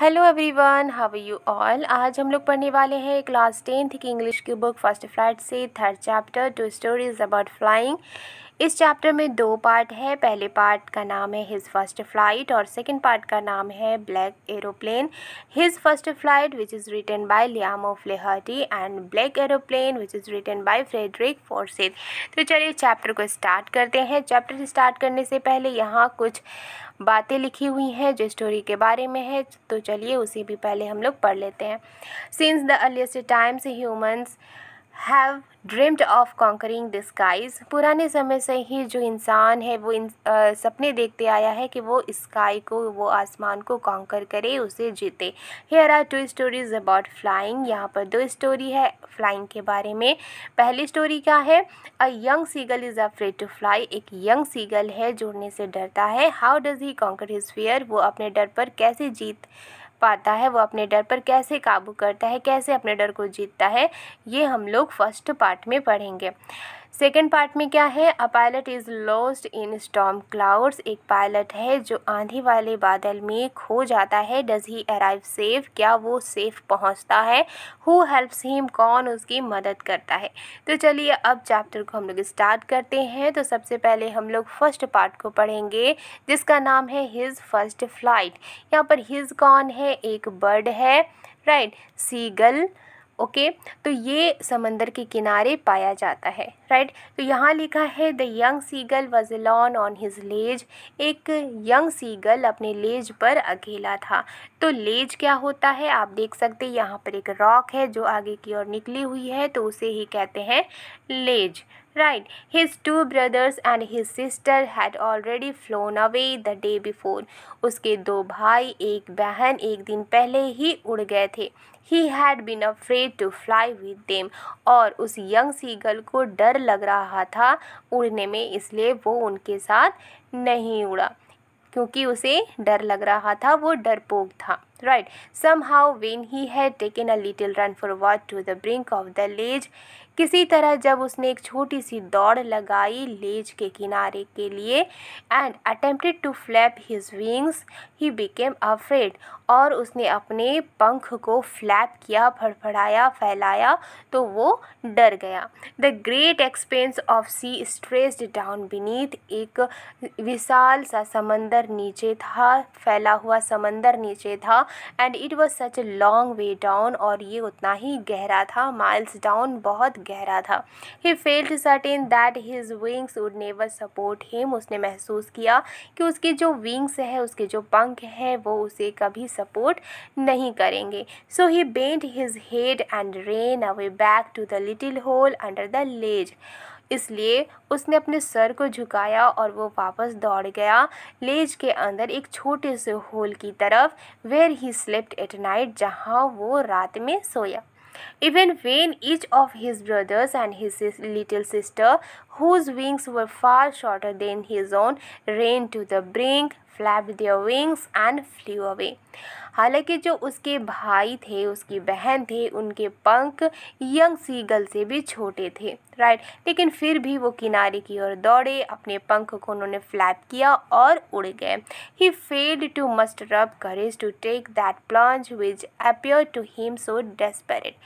Hello everyone how you all आज हम लोग पढ़ने वाले हैं क्लास टेंथ की इंग्लिश की बुक फ़र्स्ट फ़्लाइट से third chapter two stories about flying इस चैप्टर में दो पार्ट है। पहले पार्ट का नाम है हिज फ़र्स्ट फ़्लाइट और सेकंड पार्ट का नाम है black aeroplane his first flight which is written by Liam O'Flaherty and black aeroplane which is written by Frederick Forsyth तो चलिए चैप्टर को स्टार्ट करते हैं। चैप्टर स्टार्ट करने से पहले यहाँ कुछ बातें लिखी हुई हैं जो स्टोरी के बारे में है। तो चलिए उसी भी पहले हम लोग पढ़ लेते हैं। Since the earliest times humans have dreamed of conquering the skies पुराने समय से ही जो इंसान है वो इन आ, सपने देखते आया है कि वो स्काई को वो आसमान को कॉन्कर करे उसे जीते। Here are two stories about flying यहाँ पर दो स्टोरी है फ्लाइंग के बारे में। पहली स्टोरी क्या है? A young seagull is afraid to fly एक यंग सीगल है जो से डरता है। How does he conquer his fear वो अपने डर पर कैसे जीत पाता है, वो अपने डर पर कैसे काबू करता है, कैसे अपने डर को जीतता है, ये हम लोग फ़र्स्ट पार्ट में पढ़ेंगे। सेकेंड पार्ट में क्या है? A pilot is lost in storm clouds एक पायलट है जो आंधी वाले बादल में खो जाता है। डज ही अराइव सेफ़ क्या वो सेफ़ पहुँचता है? हु हेल्प्स हिम कौन उसकी मदद करता है? तो चलिए अब चैप्टर को हम लोग स्टार्ट करते हैं। तो सबसे पहले हम लोग फ़र्स्ट पार्ट को पढ़ेंगे, जिसका नाम है हिज फ़र्स्ट फ़्लाइट यहाँ पर हिज कौन है? एक बर्ड है राइट सीगल ओके? तो ये समंदर के किनारे पाया जाता है राइट तो यहाँ लिखा है the young seagull was alone on his ledge एक यंग सीगल अपने लेज पर अकेला था। तो लेज क्या होता है? आप देख सकते हैं यहाँ पर एक रॉक है जो आगे की ओर निकली हुई है तो उसे ही कहते हैं ledge Right, his two brothers and his sister had already flown away the day before. उसके दो भाई एक बहन एक दिन पहले ही उड़ गए थे। He had been afraid to fly with them और उस यंग सीगल को डर लग रहा था उड़ने में, इसलिए वो उनके साथ नहीं उड़ा। क्योंकि उसे डर लग रहा था, वो डरपोक था। How when he had taken a little run forward to the brink of the ledge किसी तरह जब उसने एक छोटी सी दौड़ लगाई लेज के किनारे के लिए and attempted to flap his wings he became afraid और उसने अपने पंख को फ्लैप किया, फड़फड़ाया, फैलाया तो वो डर गया। The great expanse of sea stretched down beneath एक विशाल सा समंदर नीचे था, फैला हुआ समंदर नीचे था and it was such a long way down और ये उतना ही गहरा था माइल्स डाउन बहुत गहरा था। He felt certain that his wings would never support him उसने महसूस किया कि उसके जो विंग्स है, उसके जो पंख हैं, वो उसे कभी सपोर्ट नहीं करेंगे। So he bent his head and ran away back to the little hole under the ledge इसलिए उसने अपने सर को झुकाया और वो वापस दौड़ गया। लेज के अंदर एक छोटे से होल की तरफ़ where he slept at night जहाँ वो रात में सोया। Even when each of his brothers and his little sister whose wings were far shorter than his own ran to the brink flap their wings and flew away हालाँकि जो उसके भाई थे, उसकी बहन थे, उनके पंख यंग सीगल से भी छोटे थे राइट लेकिन फिर भी वो किनारे की ओर दौड़े, अपने पंख को उन्होंने फ्लैप किया और उड़ गए। He failed to muster up courage to take that plunge which appear to him so desperate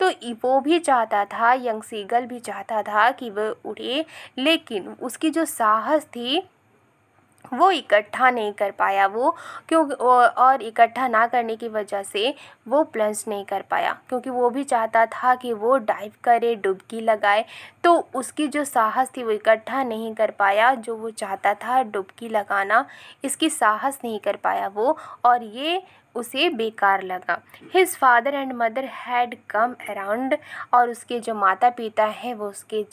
तो वो भी चाहता था, यंग सीगल भी चाहता था कि वह उड़े, लेकिन उसकी जो साहस थी वो इकट्ठा नहीं कर पाया वो, क्यों और इकट्ठा ना करने की वजह से वो प्लंज नहीं कर पाया। क्योंकि वो भी चाहता था कि वो डाइव करे, डुबकी लगाए तो उसकी जो साहस थी वो इकट्ठा नहीं कर पाया, जो वो चाहता था डुबकी लगाना, इसकी साहस नहीं कर पाया वो। और ये उसे बेकार लगा। His father and mother had come around और उसके जो माता पिता हैं, वो उसके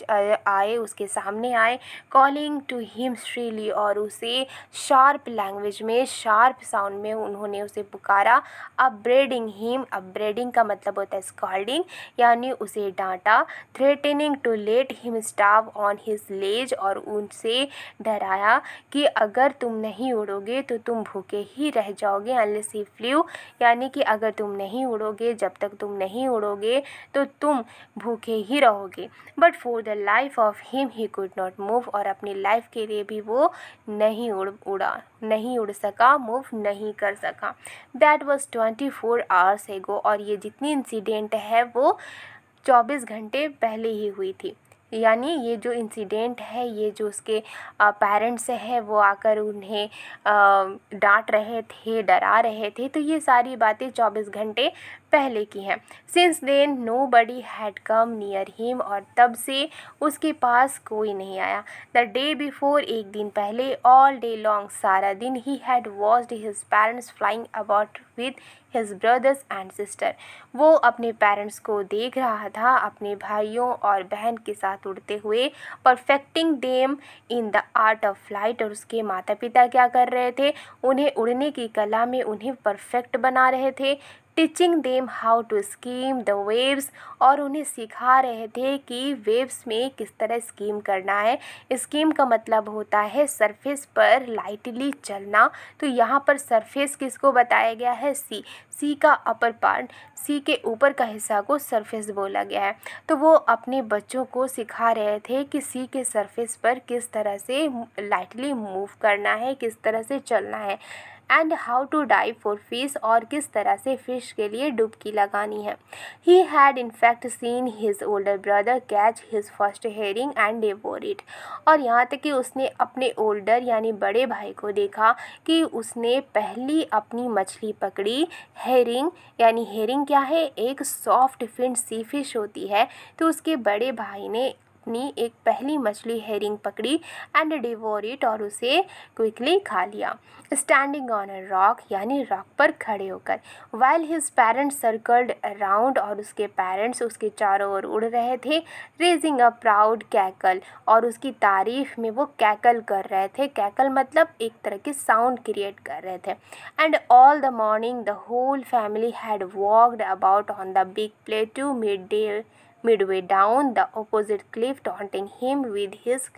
आए, उसके सामने आए कॉलिंग टू हिम श्रीली और उसे शार्प लैंग्वेज में शार्प साउंड में उन्होंने उसे पुकारा ब्रेडिंग हिम ब्रेडिंग का मतलब होता है स्कॉल्डिंग यानी उसे डांटा। Threatening to let him starve on his ledge और उनसे डराया कि अगर तुम नहीं उड़ोगे तो तुम भूखे ही रह जाओगे अनलेस ही यू यानी कि अगर तुम नहीं उड़ोगे, जब तक तुम नहीं उड़ोगे तो तुम भूखे ही रहोगे। But for the life of him he could not move और अपनी लाइफ के लिए भी वो नहीं उड़, उड़ा, नहीं उड़ सका मूव नहीं कर सका। That was twenty four hours ago और ये जितनी इंसिडेंट है वो चौबीस घंटे पहले ही हुई थी। यानी ये जो इंसिडेंट है, ये जो उसके पेरेंट्स हैं, वो आकर उन्हें डांट रहे थे, डरा रहे थे तो ये सारी बातें चौबीस घंटे पहले की हैं। Since then nobody had come near him और तब से उसके पास कोई नहीं आया। द डे बिफोर एक दिन पहले ऑल डे लॉन्ग सारा दिन he had watched his parents flying about with his brothers and sister वो अपने पेरेंट्स को देख रहा था, अपने भाइयों और बहन के साथ उड़ते हुए perfecting them in the art of flight और उसके माता पिता क्या कर रहे थे? उन्हें उड़ने की कला में उन्हें परफेक्ट बना रहे थे। Teaching them how to skim the waves और उन्हें सिखा रहे थे कि वेव्स में किस तरह स्कीम करना है। स्कीम का मतलब होता है सरफेस पर लाइटली चलना। तो यहाँ पर सरफेस किसको बताया गया है? सी सी का अपर पार्ट सी के ऊपर का हिस्सा को सरफेस बोला गया है। तो वो अपने बच्चों को सिखा रहे थे कि सी के सरफेस पर किस तरह से लाइटली मूव करना है, किस तरह से चलना है। And how to dive for fish और किस तरह से फ़िश के लिए डुबकी लगानी है। He had in fact seen his older brother catch his first herring and devour it और यहाँ तक कि उसने अपने ओल्डर यानी बड़े भाई को देखा कि उसने पहली अपनी मछली पकड़ी। हेरिंग यानी हेरिंग क्या है? एक सॉफ्ट फिन सी फ़िश होती है। तो उसके बड़े भाई ने अपनी एक पहली मछली हेरिंग पकड़ी एंड डिवोर इट और उसे क्विकली खा लिया। स्टैंडिंग ऑन अ रॉक यानी रॉक पर खड़े होकर। While his parents circled around और उसके पेरेंट्स उसके चारों ओर उड़ रहे थे रेजिंग अ प्राउड कैकल और उसकी तारीफ़ में वो कैकल कर रहे थे। कैकल मतलब एक तरह के साउंड क्रिएट कर रहे थे। And all the morning the whole family had walked about on the big plateau midday midway down, the opposite cliff taunting him with his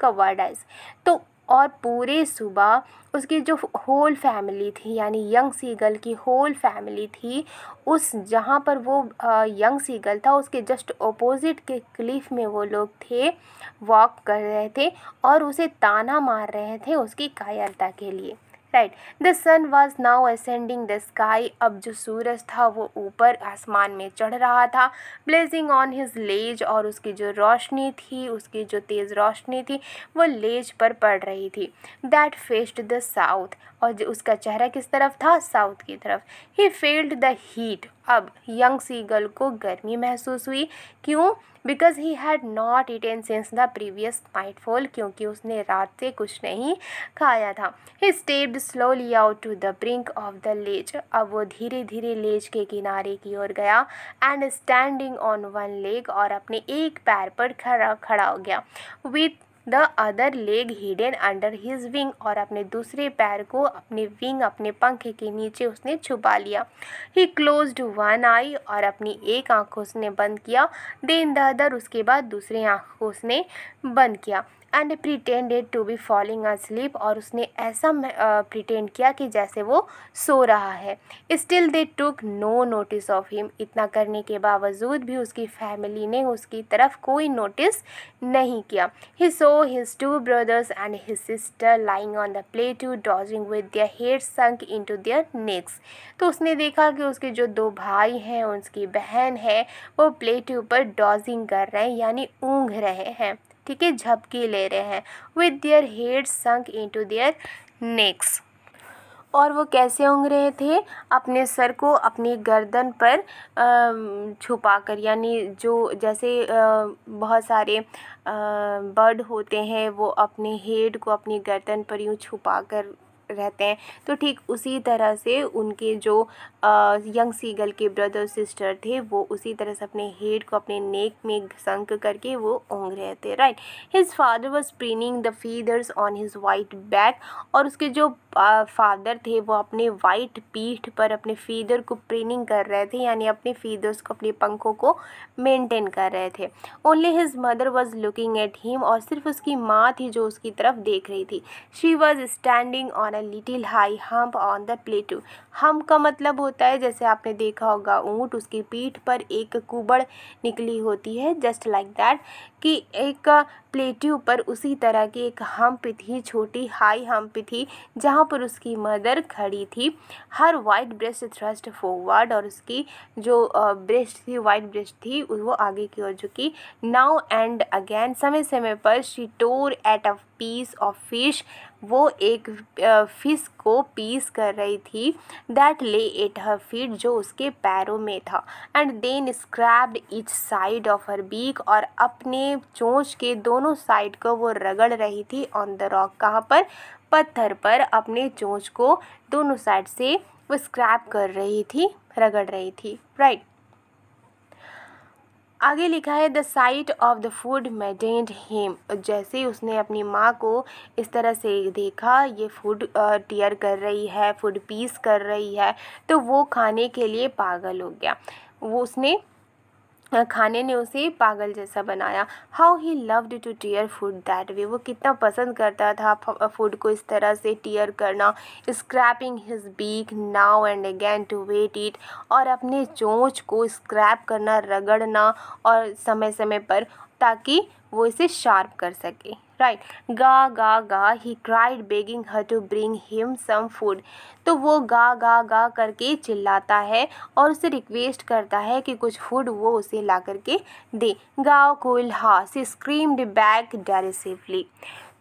covered eyes तो और पूरे सुबह उसकी जो होल फैमिली थी, यानी यंग सीगल की होल फैमिली थी, उस जहाँ पर वो यंग सीगल था, उसके जस्ट अपोजिट के क्लिफ में वो लोग थे वॉक कर रहे थे और उसे ताना मार रहे थे उसकी कायरता के लिए। Right the sun was now ascending the sky अब जो सूरज था, वो ऊपर आसमान में चढ़ रहा था। ब्लेजिंग ऑन हिज लेज और उसकी जो रोशनी थी, उसकी जो तेज़ रोशनी थी, वो लेज पर पड़ रही थी। दैट फेस्ट द साउथ और जो उसका चेहरा किस तरफ़ था? साउथ की तरफ़। ही फेल्ड द हीट अब यंग सीगल को गर्मी महसूस हुई। क्यों? Because he had not eaten since the previous nightfall क्योंकि उसने रात से कुछ नहीं खाया था। He stepped slowly out to the brink of the ledge अब वो धीरे धीरे लेज के किनारे की ओर गया and standing on one leg और अपने एक पैर पर खड़ा खड़ा हो गया। With the other leg hidden under his wing और अपने दूसरे पैर को अपने विंग, अपने पंखे के नीचे उसने छुपा लिया। ही क्लोज वन आई और अपनी एक आँख को उसने बंद किया। देन द अदर उसके बाद दूसरी आँख को उसने बंद किया। And pretended to be falling sleep और उसने ऐसा प्रिटेंड किया कि जैसे वो सो रहा है। Still they took no notice of him इतना करने के बावजूद भी उसकी फैमिली ने उसकी तरफ़ कोई नोटिस नहीं किया। He saw his two brothers and his sister lying on the plateau dozing with their head sunk into their necks तो उसने देखा कि उसके जो दो भाई हैं उसकी बहन है, वो प्ले पर डॉजिंग कर रहे हैं, यानी ऊँघ रहे हैं। ठीक है झपकी ले रहे हैं। With their head sunk into their necks और वो कैसे उंग रहे थे? अपने सर को अपनी गर्दन पर छुपा कर यानी जो जैसे बहुत सारे बर्ड होते हैं, वो अपने हेड को अपनी गर्दन पर यूँ छुपा कर रहते हैं। तो ठीक उसी तरह से उनके जो यंग सीगल के ब्रदर सिस्टर थे, वो उसी तरह से अपने हेड को अपने नेक में संक करके वो ओंग रहे थे right his father was preening the feathers on his white back और उसके जो फादर थे, वो अपने वाइट पीठ पर अपने फीदर को प्रिनिंग कर रहे थे, यानी अपने फीदर्स को, अपने पंखों को मेंटेन कर रहे थे। Only his mother was looking at him और सिर्फ़ उसकी माँ थी जो उसकी तरफ़ देख रही थी। She was standing on a little high hump on the plateau hump का मतलब होता है, जैसे आपने देखा होगा, ऊँट उसकी पीठ पर एक कुबड़ निकली होती है जस्ट लाइक दैट कि एक प्लेट्यू पर उसी तरह की एक हम्प थी, छोटी हाई हम्प थी, जहाँ पर उसकी मदर खड़ी थी। Her white breast thrust forward और उसकी जो ब्रेस्ट थी वाइट ब्रेस्ट थी, वो आगे की ओर झुकी। नाउ एंड अगेन समय समय पर she tore at a piece of fish वो एक फ़िश को पीस कर रही थी दैट ले एट हर फीट जो उसके पैरों में था। And then scraped each side of her beak और अपने चोंच के दोनों साइड को वो रगड़ रही थी ऑन द रॉक कहाँ पर? पत्थर पर अपने चोंच को दोनों साइड से वो स्क्रैप कर रही थी, रगड़ रही थी। Right right? आगे लिखा है the sight of the food maddened him जैसे उसने अपनी माँ को इस तरह से देखा, ये फ़ूड टीयर कर रही है फ़ूड पीस कर रही है तो वो खाने के लिए पागल हो गया। वो उसने खाने ने उसे पागल जैसा बनाया। How he loved to tear food that way वो कितना पसंद करता था फ़ूड को इस तरह से टीयर करना। Scraping his beak now and again to whet it और अपने चोंच को स्क्रैप करना, रगड़ना और समय समय पर ताकि वो इसे शार्प कर सके। राइट गा गा गा he cried begging her to bring him some food तो वो गा गा गा करके चिल्लाता है और उसे रिक्वेस्ट करता है कि कुछ फ़ूड वो उसे ला करके दे। गा कोल हा सी स्क्रीम्ड बैक डेरिसिवली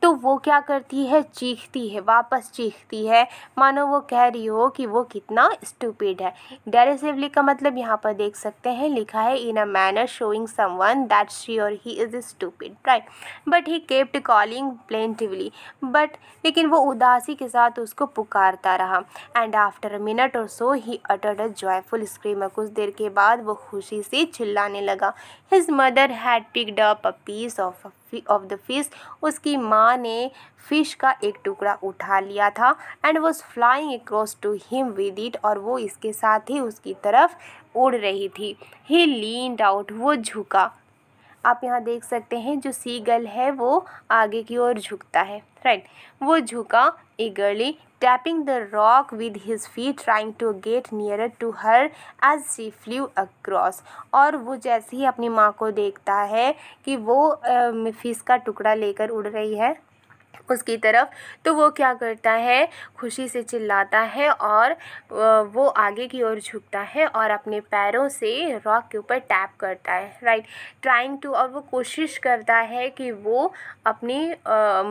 तो वो क्या करती है? चीखती है, वापस चीखती है। मानो वो कह रही हो कि वो कितना स्टूपिड है। डेरेसिवली का मतलब यहाँ पर देख सकते हैं, लिखा है in a manner showing someone that she और he is stupid right but he kept calling plaintively but लेकिन वो उदासी के साथ उसको पुकारता रहा। एंड आफ्टर अ मिनट और so he uttered a joyful scream कुछ देर के बाद वो खुशी से चिल्लाने लगा। His mother had picked up a piece of of the fish उसकी माँ ने फ़िश का एक टुकड़ा उठा लिया था and was flying across to him with it और वो इसके साथ ही उसकी तरफ़ उड़ रही थी। ही लीन आउट वो झुका। आप यहाँ देख सकते हैं, जो सी गल है, वो आगे की ओर झुकता है राइट वो झुका eagerly tapping the rock with his feet trying to get nearer to her as she flew across और वो जैसे ही अपनी माँ को देखता है कि वो फ़िश का टुकड़ा लेकर उड़ रही है उसकी तरफ़ तो वो क्या करता है? खुशी से चिल्लाता है और वो आगे की ओर झुकता है और अपने पैरों से रॉक के ऊपर टैप करता है राइट ट्राइंग टू और वो कोशिश करता है कि वो अपनी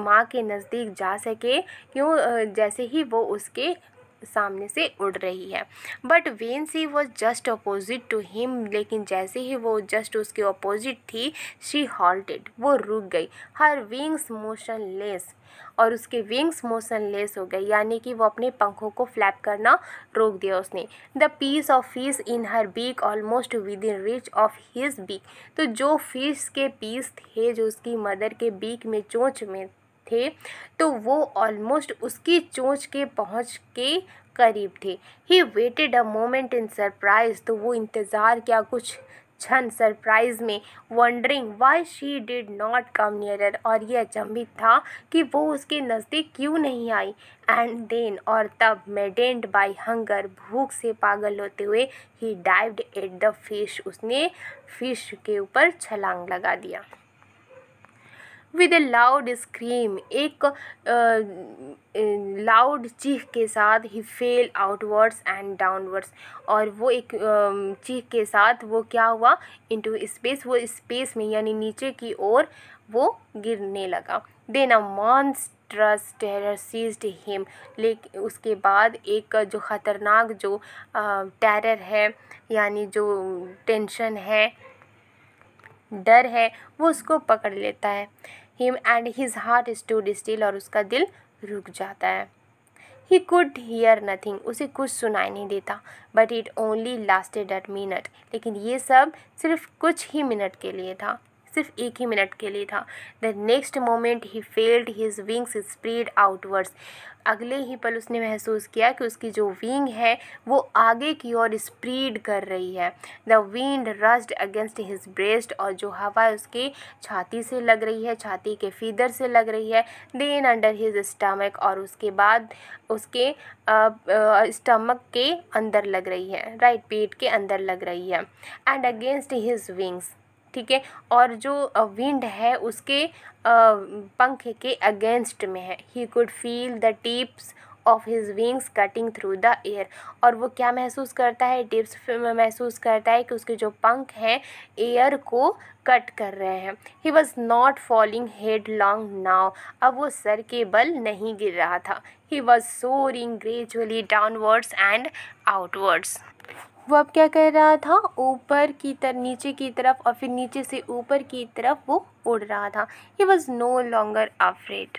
माँ के नज़दीक जा सके, क्यों जैसे ही वो उसके सामने से उड़ रही है। But when she was just opposite to him लेकिन जैसे ही वो जस्ट उसके अपोजिट थी शी हॉल्टेड वो रुक गई। हर विंग्स मोशन लेस और उसके विंग्स मोशन लेस हो गए, यानी कि वो अपने पंखों को फ्लैप करना रोक दिया उसने। The piece of fish in her beak almost within reach of his beak तो जो फ़िश के पीस थे, जो उसकी मदर के बीक में चोंच में थे तो वो ऑलमोस्ट उसकी चोंच के पहुँच के करीब थे। He waited a moment in surprise तो वो इंतज़ार क्या कुछ क्षण सरप्राइज़ में wondering why she did not come nearer और ये अचंभित था कि वो उसके नज़दीक क्यों नहीं आई। एंड देन और तब मेडेंड बाई हंगर भूख से पागल होते हुए he dived at the fish उसने फ़िश के ऊपर छलांग लगा दिया। विद ए लाउड स्क्रीम एक लाउड चीख के साथ he fell outwards and downwards और वो एक चीख के साथ वो क्या हुआ? इनटू स्पेस वो स्पेस में, यानी नीचे की ओर वो गिरने लगा। Then a monstrous terror seized him लेकिन उसके बाद एक, जो ख़तरनाक, जो टेरर है, यानी जो टेंशन है, डर है, वो उसको पकड़ लेता है। Him and his heart stood still और उसका दिल रुक जाता है। ही कुड हियर नथिंग उसे कुछ सुनाई नहीं देता। But it only lasted at minute लेकिन ये सब सिर्फ़ कुछ ही मिनट के लिए था। सिर्फ़ एक ही मिनट के लिए था। The next moment he felt his wings spread outwards अगले ही पल उसने महसूस किया कि उसकी जो विंग है, वो आगे की ओर स्प्रीड कर रही है। The wind rushed against his breast और जो हवा उसके छाती से लग रही है, छाती के फीदर से लग रही है। देन अंडर हिज स्टमक और उसके बाद उसके स्टमक के अंदर लग रही है राइट पेट के अंदर लग रही है। एंड अगेंस्ट हिज विंग्स ठीक है? और जो विंड है, उसके पंख के अगेंस्ट में है। He could feel the tips of his wings cutting through the air और वो क्या महसूस करता है? टिप्स महसूस करता है कि उसके जो पंख हैं एयर को कट कर रहे हैं। He was not falling headlong now अब वो सर के बल नहीं गिर रहा था। He was soaring gradually downwards and outwards वो अब क्या कर रहा था? ऊपर की तरफ़ नीचे की तरफ़ और फिर नीचे से ऊपर की तरफ़ वो उड़ रहा था। He was no longer afraid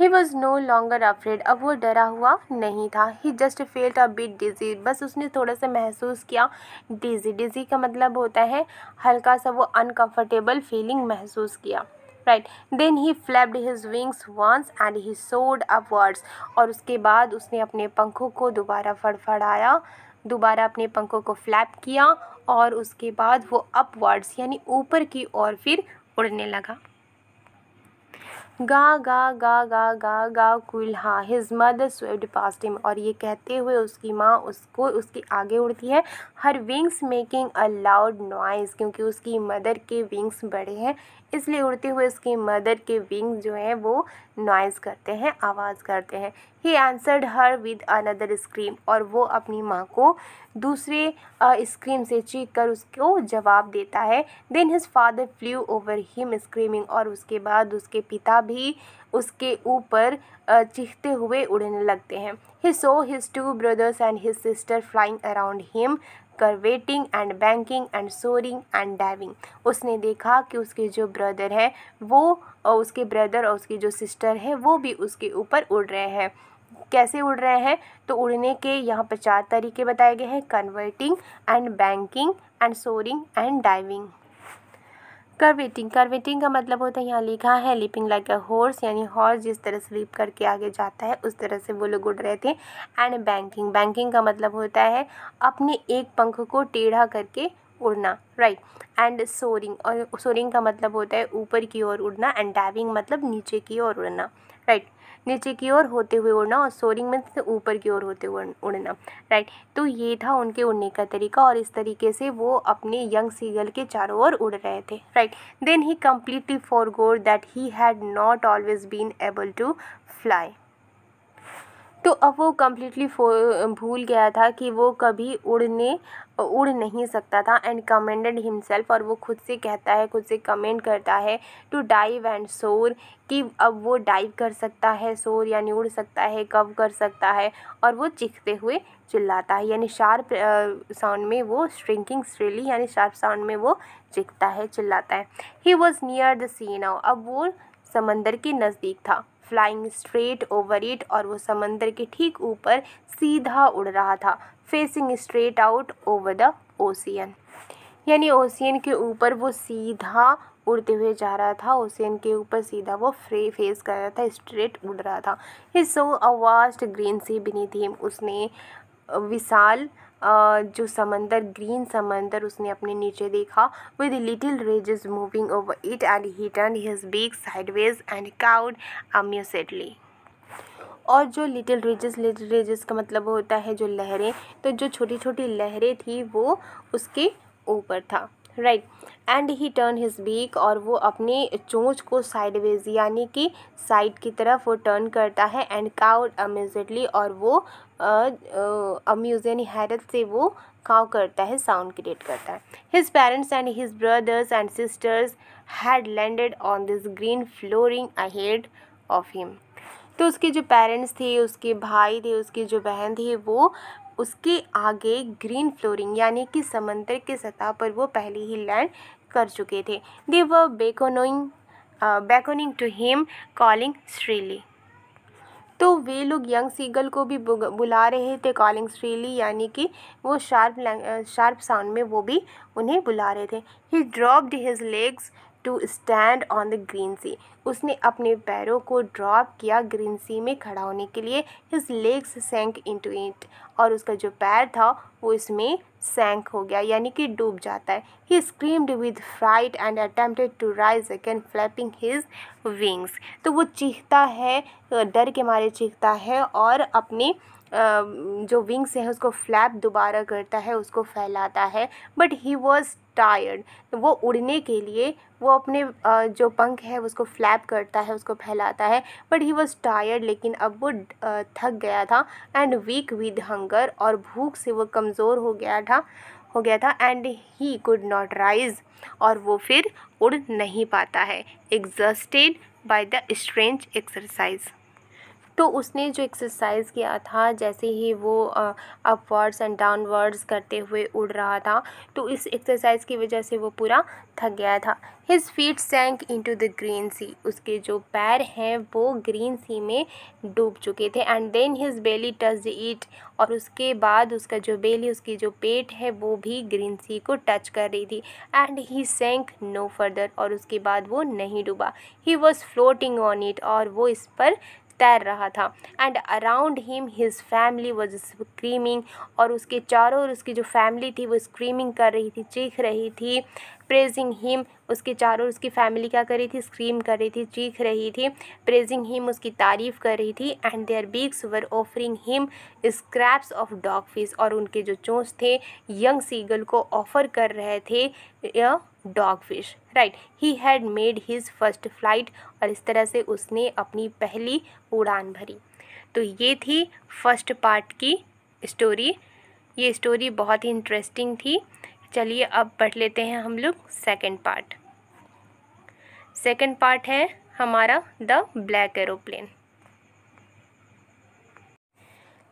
he was no longer afraid अब वो डरा हुआ नहीं था। He just felt a bit dizzy बस उसने थोड़ा सा महसूस किया। डिजी डिजी का मतलब होता है हल्का सा वो अनकम्फर्टेबल फीलिंग महसूस किया। Right then he flapped his wings once and he soared upwards और उसके बाद उसने अपने पंखों को दोबारा फड़फड़ाया। दोबारा अपने पंखों को फ्लैप किया और उसके बाद वो अपवर्ड्स यानी ऊपर की ओर फिर उड़ने लगा। गा गा गा गा गा गा कुल्हा his mother swept past him और ये कहते हुए उसकी माँ उसको, उसके आगे उड़ती है। Her wings making a loud noise क्योंकि उसकी मदर के विंग्स बड़े हैं। इसलिए उड़ते हुए उसकी मदर के विंग्स जो हैं वो नॉइज़ करते हैं, आवाज़ करते हैं। He answered her with another scream और वो अपनी माँ को दूसरे स्क्रीम से चीख कर उसको जवाब देता है। Then his father flew over him screaming और उसके बाद उसके पिता भी उसके ऊपर चीखते हुए उड़ने लगते हैं। He saw his two brothers and his sister flying around him curveting and banking and soaring and diving. उसने देखा कि उसके जो ब्रदर हैं, वो और उसके ब्रदर और उसकी जो सिस्टर है, वो भी उसके ऊपर उड़ रहे हैं। कैसे उड़ रहे हैं? तो उड़ने के यहाँ पर चार तरीके बताए गए हैं converting and banking and soaring and diving curveting curveting का मतलब होता है यहाँ लिखा है लिपिंग लाइक अ हॉर्स यानी हॉर्स जिस तरह से लिप करके आगे जाता है, उस तरह से वो लोग उड़ रहे थे। एंड बैंकिंग बैंकिंग का मतलब होता है अपने एक पंख को टेढ़ा करके उड़ना राइट एंड सोरिंग और सोरिंग का मतलब होता है ऊपर की ओर उड़ना एंड डाइविंग मतलब नीचे की ओर उड़ना राइट नीचे की ओर होते हुए उड़ना और सोरिंग में से ऊपर की ओर होते हुए उड़ना राइट तो ये था उनके उड़ने का तरीका और इस तरीके से वो अपने यंग सीगल के चारों ओर उड़ रहे थे right then he completely forgot that he had not always been able to fly तो अब वो कम्प्लीटली भूल गया था कि वो कभी उड़ने उड़ नहीं सकता था एंड कमेंडेड हिमसेल्फ और वो खुद से कहता है, खुद से कमेंट करता है टू डाइव एंड सोर कि अब वो डाइव कर सकता है सोर यानी उड़ सकता है कब कर सकता है और वो चिखते हुए चिल्लाता है। यानी शार्प साउंड में वो श्रिंकिंग स्ट्रेली यानी शार्प साउंड में वो चिखता है, चिल्लाता है। He was near the sea now अब वो समंदर के नज़दीक था। फ्लाइंग स्ट्रेट ओवर इट और वो समंदर के ठीक ऊपर सीधा उड़ रहा था facing straight out over the ocean यानी ओशियन के ऊपर वो सीधा उड़ते हुए जा रहा था ओशियन के ऊपर सीधा वो फ्रे फेस कर रहा था स्ट्रेट उड़ रहा था। He saw a vast green sea beneath him उसने विशाल जो समंदर, ग्रीन समंदर उसने अपने नीचे देखा with little ridges moving over it and he turn his beak sideways and cawed amusedly और जो लिटिल रेजेस लिटिल रेजेस का मतलब होता है जो लहरें तो जो छोटी छोटी लहरें थी वो उसके ऊपर था right and he turn his beak और वो अपने चोंच को साइडवेज यानी कि साइड की तरफ़ वो टर्न करता है एंड काउड अम्यूजली और वो अम्यूज यानी हैरत से वो काव करता है, साउंड क्रिएट करता है। His parents and his brothers and sisters had landed on this green flooring ahead of him तो उसके जो पेरेंट्स थे, उसके भाई थे, उसकी जो बहन थी, वो उसके आगे ग्रीन फ्लोरिंग यानी कि समंदर के सतह पर वो पहले ही लैंड कर चुके थे। They were beckoning beckoning to him calling shrilly तो वे लोग यंग सीगल को भी बुला रहे थे कॉलिंग स्ट्रीली यानी कि वो शार्प शार्प साउंड में वो भी उन्हें बुला रहे थे। He dropped his legs to stand on the green sea उसने अपने पैरों को ड्रॉप किया ग्रीन सी में खड़ा होने के लिए। His legs sank into it और उसका जो पैर था, वो इसमें सैंक हो गया, यानी कि डूब जाता है। He screamed with fright and attempted to rise again flapping his wings तो वो चीखता है, डर के मारे चीखता है और अपनी जो विंग्स हैं, उसको फ्लैप दोबारा करता है, उसको फैलाता है। बट ही वॉज़ टायर्ड वो उड़ने के लिए वो अपने जो पंख है, उसको फ्लैप करता है, उसको फैलाता है। बट ही वॉज़ टायर्ड लेकिन अब वो थक गया था। एंड वीक विद हंगर और भूख से वो कमज़ोर हो गया था, हो गया था। And he could not rise और वो फिर उड़ नहीं पाता है। Exhausted by the strange exercise तो उसने जो एक्सरसाइज किया था, जैसे ही वो अपवर्ड्स एंड डाउनवर्ड्स करते हुए उड़ रहा था तो इस एक्सरसाइज की वजह से वो पूरा थक गया था। His feet sank into the green sea उसके जो पैर हैं, वो ग्रीन सी में डूब चुके थे। And then his belly touch the it और उसके बाद उसका जो बेली उसकी जो पेट है, वो भी ग्रीन सी को टच कर रही थी। And he sank no further और उसके बाद वो नहीं डूबा। He was floating on it और वो इस पर तैर रहा था। And around him his family was screaming और उसके चारों और उसकी जो फैमिली थी, वो स्क्रीमिंग कर रही थी, चीख रही थी प्रेजिंग हिम उसके चारों उसकी फैमिली क्या कर रही थी? स्क्रीम कर रही थी, चीख रही थी प्रेजिंग हिम उसकी तारीफ़ कर रही थी and their beaks were offering him scraps of dogfish और उनके जो चोंच थे यंग सीगल को ऑफ़र कर रहे थे dogfish right he had made his first flight और इस तरह से उसने अपनी पहली उड़ान भरी। तो ये थी फ़र्स्ट पार्ट की स्टोरी ये स्टोरी बहुत ही इंटरेस्टिंग थी। चलिए अब पढ़ लेते हैं हम लोग सेकेंड पार्ट सेकेंड पार्ट है हमारा द ब्लैक एरोप्लेन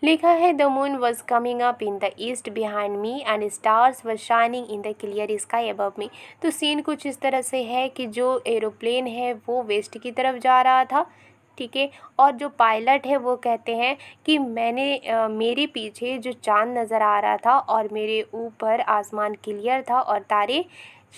लिखा है the moon was coming up in the east behind me and stars were shining in the clear sky above me तो सीन कुछ इस तरह से है कि जो एरोप्लेन है वो वेस्ट की तरफ़ जा रहा था ठीक है? और जो पायलट है वो कहते हैं कि मैंने आ, मेरे पीछे जो चाँद नज़र आ रहा था और मेरे ऊपर आसमान क्लियर था और तारे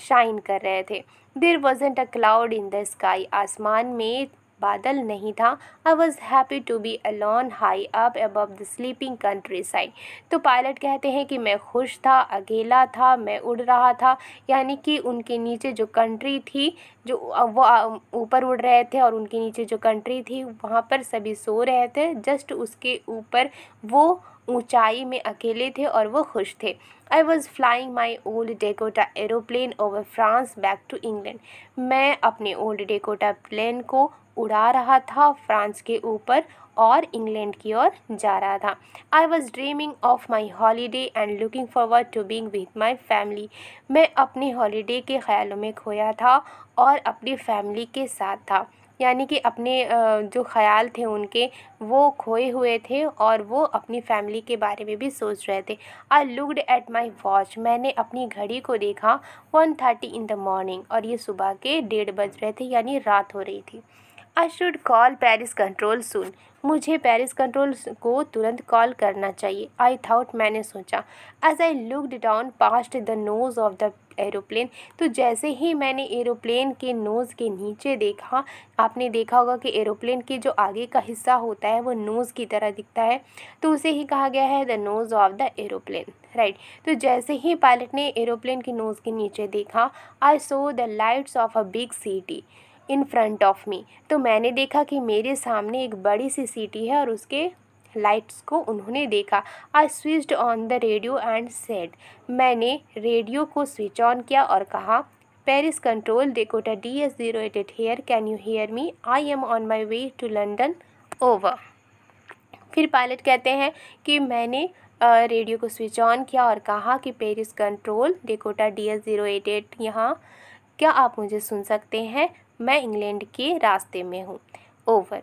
शाइन कर रहे थे। There wasn't a cloud in the sky आसमान में बादल नहीं था। I was happy to be alone high up above the sleeping countryside तो पायलट कहते हैं कि मैं खुश था, अकेला था, मैं उड़ रहा था। यानी कि उनके नीचे जो कंट्री थी, जो वो ऊपर उड़ रहे थे और उनके नीचे जो कंट्री थी, वहाँ पर सभी सो रहे थे। जस्ट उसके ऊपर वो ऊंचाई में अकेले थे और वो खुश थे। I was flying my old Dakota aeroplane over France back to England मैं अपने ओल्ड डेकोटा प्लेन को उड़ा रहा था, फ्रांस के ऊपर और इंग्लैंड की ओर जा रहा था। I was dreaming of my holiday and looking forward to being with my family मैं अपनी हॉलीडे के ख्यालों में खोया था और अपनी फैमिली के साथ था। यानी कि अपने जो ख़याल थे उनके, वो खोए हुए थे और वो अपनी फैमिली के बारे में भी सोच रहे थे। I looked at my watch मैंने अपनी घड़ी को देखा। One thirty in the morning और ये सुबह के डेढ़ बज रहे थे, यानी रात हो रही थी। I should call Paris control सुन मुझे पेरिस कंट्रोल को तुरंत कॉल करना चाहिए। आई थाउट मैंने सोचा। As I looked down past the nose of the aeroplane तो जैसे ही मैंने एरोप्लेन के नोज़ के नीचे देखा, आपने देखा होगा कि एरोप्लेन के जो आगे का हिस्सा होता है, वो नोज़ की तरह दिखता है। तो उसे ही कहा गया है the nose of the aeroplane right तो जैसे ही पायलट ने एरोप्लेन के नोज़ के नीचे देखा I saw the lights of a big city in front of me तो मैंने देखा कि मेरे सामने एक बड़ी सी सिटी है और उसके लाइट्स को उन्होंने देखा। I switched on the radio and said मैंने रेडियो को स्विच ऑन किया और कहा Paris control Dakota D S zero eight eight here can you hear me I am on my way to London over फिर pilot कहते हैं कि मैंने रेडियो को स्विच ऑन किया और कहा कि Paris control Dakota D S zero eight eight यहाँ, क्या आप मुझे सुन सकते हैं? मैं इंग्लैंड के रास्ते में हूँ। Over.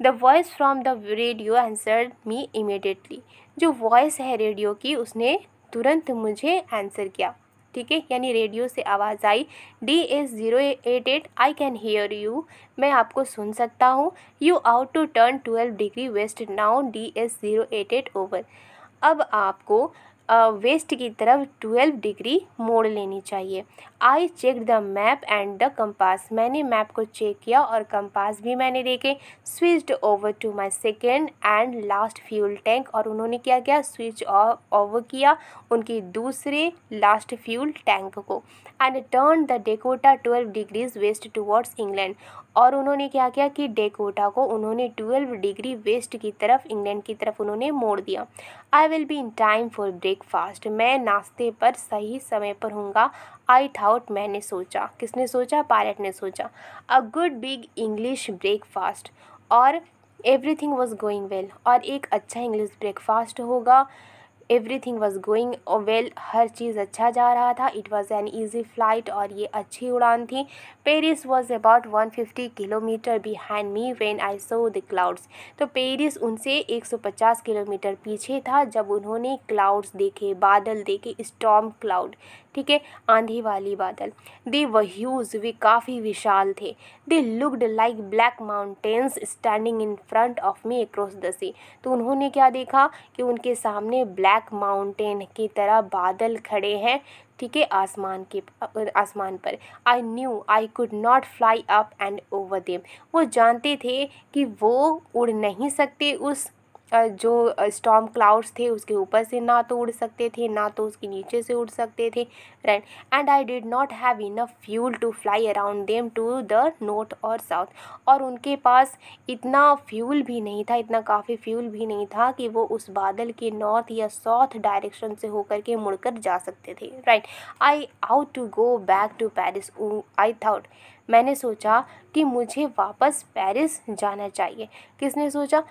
The voice from the radio answer me immediately. जो वॉइस है रेडियो की, उसने तुरंत मुझे आंसर किया। ठीक है? यानी रेडियो से आवाज़ आई। D S zero eight eight I can hear you मैं आपको सुन सकता हूँ। You ought to turn twelve degree west now D S zero eight eight over अब आपको वेस्ट की तरफ़ ट्वेल्व डिग्री मोड़ लेनी चाहिए। I check the map and the compass मैंने मैप को चेक किया और कंपास भी मैंने देखे। Switched over to my second and last fuel tank और उन्होंने क्या किया? स्विच ओवर किया उनके दूसरे लास्ट फ्यूल टैंक को। And turn the Dakota twelve degrees west towards England और उन्होंने क्या किया कि डेकोटा को उन्होंने ट्वेल्व डिग्री वेस्ट की तरफ़ इंग्लैंड की तरफ़ उन्होंने मोड़ दिया। I will be in time for breakfast मैं नाश्ते पर सही समय पर हूँगा। आई थाउट मैंने सोचा। किसने सोचा? पायलट ने सोचा। A good big English breakfast. और एवरीथिंग वॉज़ गोइंग वेल। और एक अच्छा इंग्लिश ब्रेकफास्ट होगा। Everything was going well. हर चीज़ अच्छा जा रहा था। It was an easy flight और ये अच्छी उड़ान थी। Paris was about 150 kilometre behind me when I saw the clouds. तो पेरिस उनसे 150 किलोमीटर पीछे था जब उन्होंने क्लाउड्स देखे, बादल देखे स्टॉम क्लाउड। ठीक है? आंधी वाली बादल। दे वह्यूज वे काफ़ी विशाल थे। They looked like black mountains standing in front of me across the sea तो उन्होंने क्या देखा? कि उनके सामने ब्लैक माउंटेन की तरह बादल खड़े हैं, ठीक है? आसमान के आसमान पर। I knew I could not fly up and over them वो जानते थे कि वो उड़ नहीं सकते उस जो स्टॉम क्लाउड्स थे, उसके ऊपर से ना तो उड़ सकते थे, ना तो उसके नीचे से उड़ सकते थे right and I did not have enough fuel to fly around them to the north और साउथ और उनके पास इतना फ्यूल भी नहीं था, इतना काफ़ी फ्यूल भी नहीं था कि वो उस बादल के नॉर्थ या साउथ डायरेक्शन से होकर के मुड़कर जा सकते थे right I ought to go back to Paris I thought मैंने सोचा कि मुझे वापस पेरिस जाना चाहिए। किसने सोचा?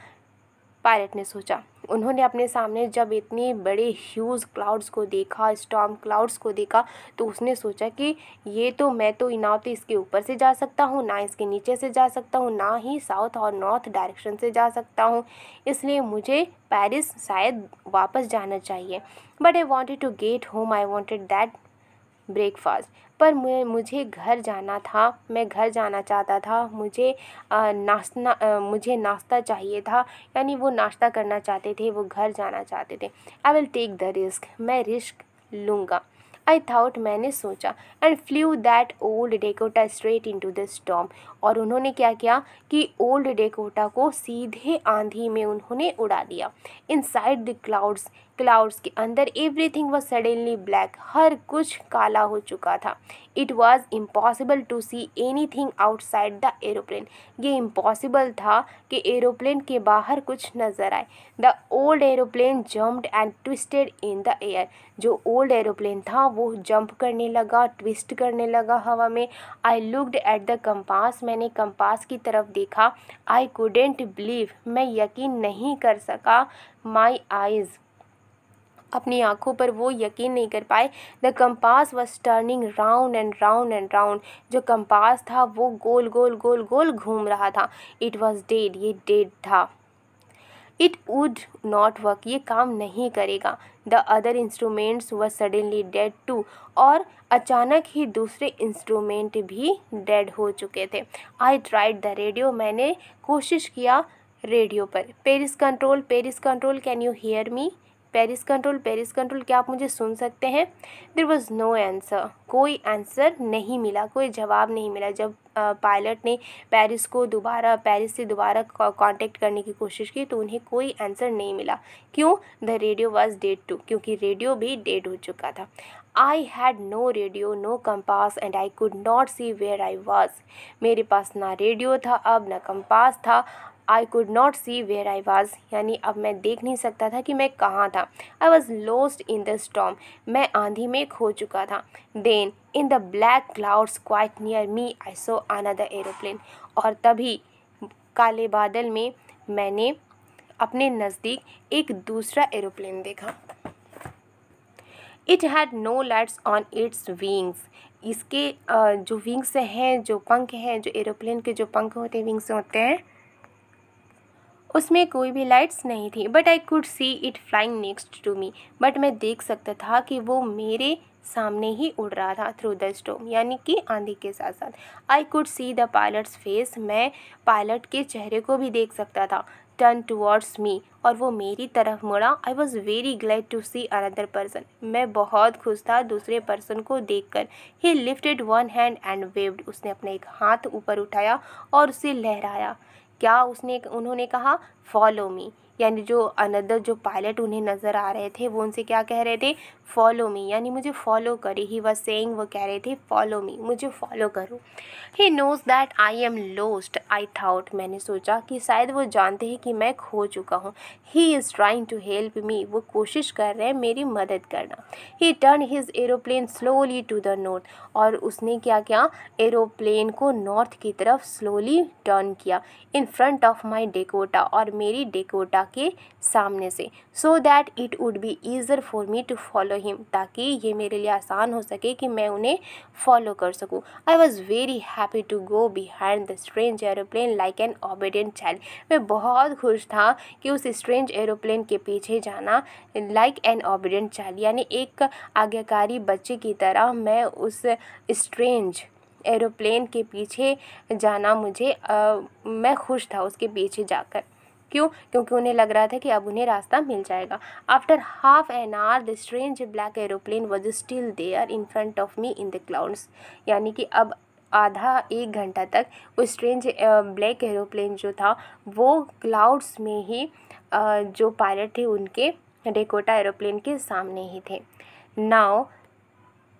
पायलट ने सोचा। उन्होंने अपने सामने जब इतने बड़े ह्यूज क्लाउड्स को देखा स्टॉम क्लाउड्स को देखा तो उसने सोचा कि ये तो मैं तो ना तो इसके ऊपर से जा सकता हूँ, ना इसके नीचे से जा सकता हूँ, ना ही साउथ और नॉर्थ डायरेक्शन से जा सकता हूँ। इसलिए मुझे पेरिस शायद वापस जाना चाहिए। But I wanted to get home I wanted that breakfast पर मुझे घर जाना था। मैं घर जाना चाहता था। मुझे नाश्ता मुझे नाश्ता चाहिए था। यानी वो नाश्ता करना चाहते थे, वो घर जाना चाहते थे। I will take the risk मैं रिस्क लूँगा। आई थाउट मैंने सोचा। And flew that old Dakota straight into the storm और उन्होंने क्या किया कि ओल्ड डेकोटा को सीधे आंधी में उन्होंने उड़ा दिया। Inside the clouds clouds के अंदर एवरीथिंग वॉज़ सडनली ब्लैक हर कुछ काला हो चुका था। It was impossible to see anything outside the aeroplane ये इम्पॉसिबल था कि एरोप्लेन के बाहर कुछ नज़र आए। The old aeroplane jumped and twisted in the air जो ओल्ड एरोप्लेन था, वो जंप करने लगा ट्विस्ट करने लगा हवा में। I looked at the compass मैंने कंपास की तरफ़ देखा आई कूडेंट बिलीव मैं यकीन नहीं कर सका माई आइज़ अपनी आँखों पर वो यकीन नहीं कर पाए। The compass was turning round and round and round जो कंपास था, वो गोल गोल गोल गोल घूम रहा था। इट वॉज़ डेड ये डेड था। इट वुड नॉट वर्क ये काम नहीं करेगा। The other instruments were suddenly dead too और अचानक ही दूसरे इंस्ट्रूमेंट भी डेड हो चुके थे। आई ट्राइड द रेडियो मैंने कोशिश किया रेडियो पर। Paris control Paris control can you hear me Paris control Paris control क्या आप मुझे सुन सकते हैं? देर वॉज़ नो आंसर कोई आंसर नहीं मिला, कोई जवाब नहीं मिला जब पायलट ने पेरिस को दोबारा पेरिस से दोबारा कांटेक्ट करने की कोशिश की तो उन्हें कोई आंसर नहीं मिला। क्यों? The radio was dead too क्योंकि रेडियो भी डेड हो चुका था। I had no radio no compass and I could not see where I was मेरे पास ना रेडियो था, अब ना कंपास था I could not see where I was यानी अब मैं देख नहीं सकता था कि मैं कहाँ था। I was lost in the storm मैं आंधी में खो चुका था। Then in the black clouds quite near me I saw another aeroplane और तभी, काले बादल में मैंने अपने नज़दीक एक दूसरा एरोप्लेन देखा। It had no lights on its wings इसके जो विंग्स हैं, जो पंख हैं, जो एरोप्लेन के जो पंख होते हैं विंग्स होते हैं उसमें कोई भी लाइट्स नहीं थी but I could see it flying next to me but मैं देख सकता था कि वो मेरे सामने ही उड़ रहा था थ्रू द स्टोम यानी कि आंधी के साथ साथ। I could see the pilot's face मैं पायलट के चेहरे को भी देख सकता था। टर्न टूवर्ड्स मी और वो मेरी तरफ़ मुड़ा। I was very glad to see another person मैं बहुत खुश था दूसरे पर्सन को देख कर he lifted one hand and waved उसने अपना एक हाथ ऊपर उठाया और उसे लहराया। क्या उसने उन्होंने कहा फॉलो मी यानी जो अनदर जो पायलट उन्हें नज़र आ रहे थे, वो उनसे क्या कह रहे थे? फॉलो मी यानी मुझे फॉलो करे. ही वॉज़ सेइंग वो कह रहे थे फॉलो मी मुझे फॉलो करो. He knows that I am lost I thought मैंने सोचा कि शायद वो जानते हैं कि मैं खो चुका हूँ। He is trying to help me वो कोशिश कर रहे हैं मेरी मदद करना। He turn his aeroplane slowly to the north और उसने क्या किया? एरोप्लेन को नॉर्थ की तरफ़ स्लोली टर्न किया in front of my Dakota और मेरी डेकोटा के सामने से। So that it would be easier for me to follow him ताकि ये मेरे लिए आसान हो सके कि मैं उन्हें फॉलो कर सकूँ। I was very happy to go behind the strange aeroplane like an obedient child मैं बहुत खुश था कि उस स्ट्रेंज एरोप्लेन के पीछे जाना लाइक एन ऑबिडेंट चाइल्ड यानी एक आज्ञाकारी बच्चे की तरह मैं उस स्ट्रेंज एरोप्लेन के पीछे जाना मुझे आ, मैं खुश था उसके पीछे जाकर। क्यों? क्योंकि उन्हें लग रहा था कि अब उन्हें रास्ता मिल जाएगा। After half an hour the strange black aeroplane was still there in front of me in the clouds यानी कि अब आधा एक घंटा तक वो स्ट्रेंज ब्लैक एरोप्लेन जो था, वो क्लाउड्स में ही जो पायलट थे उनके डेकोटा एरोप्लेन के सामने ही थे। Now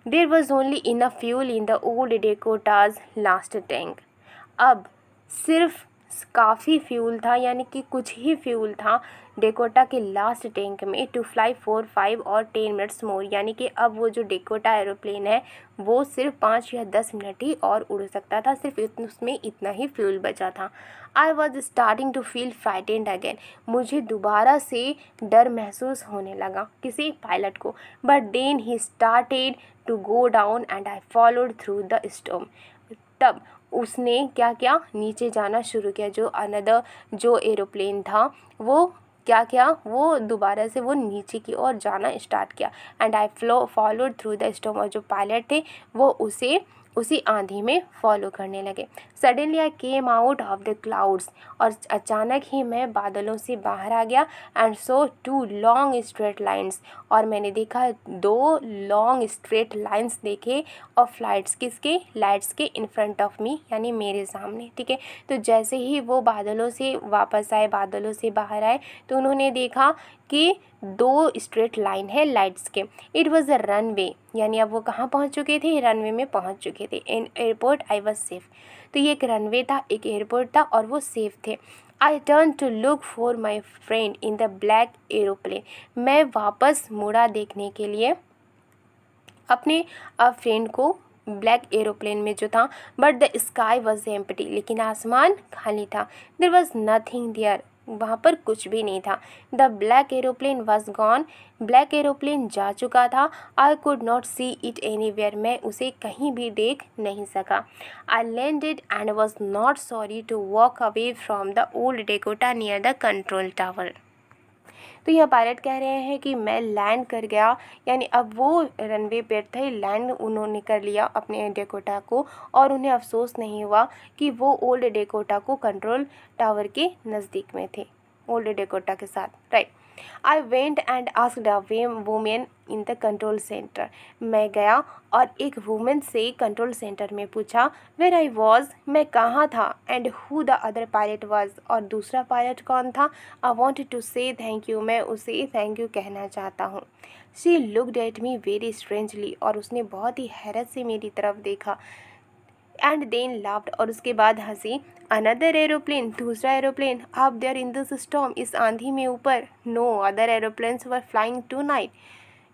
there was only in a fuel in the old Dakota's last tank अब सिर्फ़ काफ़ी फ्यूल था यानी कि कुछ ही फ्यूल था डेकोटा के लास्ट टैंक में टू फ्लाई फोर फाइव और टेन मिनट्स मोर यानी कि अब वो जो डेकोटा एरोप्लेन है वो सिर्फ़ पाँच या दस मिनट ही और उड़ सकता था सिर्फ़ इतन, उसमें इतना ही फ्यूल बचा था। I was starting to feel frightened again मुझे दोबारा से डर महसूस होने लगा किसी पायलट को but then he started to go down and I followed through the storm तब उसने क्या क्या नीचे जाना शुरू किया, जो अनदर जो एरोप्लेन था, वो क्या क्या वो दोबारा से वो नीचे की ओर जाना स्टार्ट किया। And I flow followed through the storm और जो पायलट थे, वो उसे उसी आंधी में फॉलो करने लगे। Suddenly I came out of the clouds और अचानक ही मैं बादलों से बाहर आ गया and saw two long straight lines और मैंने देखा दो लॉन्ग स्ट्रेट लाइन्स देखे और फ्लाइट्स किसके? लाइट्स के इन फ्रंट ऑफ़ मी यानी मेरे सामने, ठीक है? तो जैसे ही वो बादलों से वापस आए, बादलों से बाहर आए तो उन्होंने देखा कि दो स्ट्रेट लाइन है लाइट्स के। It was a runway यानी अब वो कहाँ पहुँच चुके थे? रन वे में पहुँच चुके थे। In airport I was safe तो ये एक रनवे था, एक एयरपोर्ट था और वो सेफ़ थे। I turn to look for my friend in the black aeroplane मैं वापस मुड़ा देखने के लिए अपने फ्रेंड को ब्लैक एरोप्लेन में जो था। But the sky was empty लेकिन आसमान खाली था। देर वॉज़ नथिंग देयर वहाँ पर कुछ भी नहीं था। The black aeroplane was gone black aeroplane जा चुका था। I could not see it anywhere मैं उसे कहीं भी देख नहीं सका। I landed and was not sorry to walk away from the old Dakota near the control tower तो यह पायलट कह रहे हैं कि मैं लैंड कर गया, यानी अब वो रनवे पर थे, लैंड उन्होंने कर लिया अपने डेकोटा को और उन्हें अफसोस नहीं हुआ कि वो ओल्ड डेकोटा को कंट्रोल टावर के नज़दीक में थे, ओल्ड डेकोटा के साथ, right. I went and asked a women in the control centre मैं गया और एक वुमेन से कंट्रोल सेंटर में पूछा वेर आई वॉज़ मैं कहाँ था? And who the other pilot was और दूसरा पायलट कौन था? I want to say thank you मैं उसे थैंक यू कहना चाहता हूँ. She looked at me very strangely और उसने बहुत ही हैरत से मेरी तरफ़ देखा। एंड देन लाफ्ड और उसके बाद हँसी। अनदर एरोप्लेन दूसरा एरोप्लेन आप देयर इन दिस स्टॉम इस आंधी में ऊपर। No other aeroplanes were flying tonight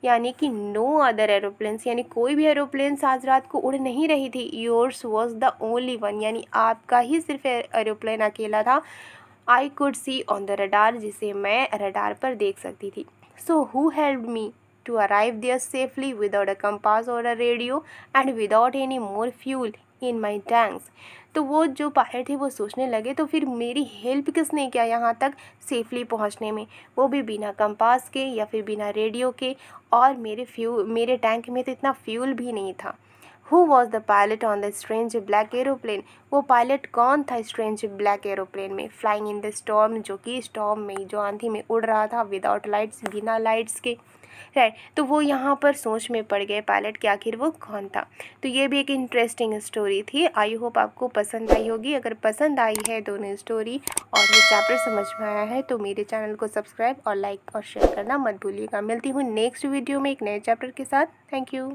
यानी कि नो अदर एरोप्लेन्स यानी कोई भी एरोप्लेन्स आज रात को उड़ नहीं रही थी। Yours was the only one यानी आपका ही सिर्फ़ एरोप्लेन अकेला था। I could see on the radar जिसे मैं रडार पर देख सकती थी। So who help me to arrive there safely without a compass और a radio and without any more fuel in my tanks तो वो जो पायलट थे, वो सोचने लगे तो फिर मेरी हेल्प किसने किया यहाँ तक? सेफली पहुँचने में। वो भी बिना कंपास के या फिर बिना रेडियो के और मेरे फ्यू मेरे टैंक में तो इतना फ्यूल भी नहीं था। Who was the pilot on the strange black aeroplane वो पायलट कौन था स्ट्रेंज ब्लैक एरोप्लेन में? फ्लाइंग इन द स्टॉम जो कि स्टॉम में, जो आंधी में उड़ रहा था विदाउट लाइट्स बिना लाइट्स के। राइट तो वो यहाँ पर सोच में पड़ गए, पायलट कि आखिर वो कौन था? तो ये भी एक इंटरेस्टिंग स्टोरी थी। आई होप आपको पसंद आई होगी। अगर पसंद आई है दोनों स्टोरी और ये चैप्टर समझ में आया है तो मेरे चैनल को सब्सक्राइब और लाइक और शेयर करना मत भूलिएगा। मिलती हूँ नेक्स्ट वीडियो में एक नए चैप्टर के साथ। Thank you